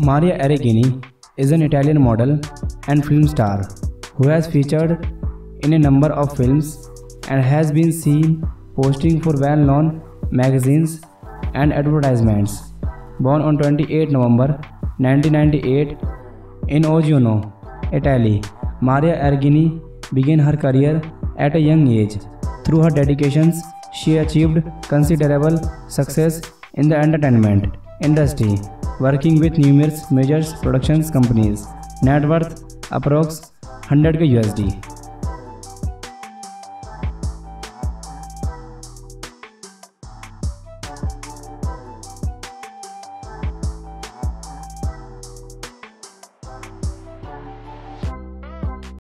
Maria Arreghini is an Italian model and film star who has featured in a number of films and has been seen posting for well-known magazines and advertisements. Born on 28 November 1998 in Oggiano, Italy, Maria Arreghini began her career at a young age. Through her dedications, she achieved considerable success in the entertainment industry, working with numerous major productions companies. Net worth approx 100 USD.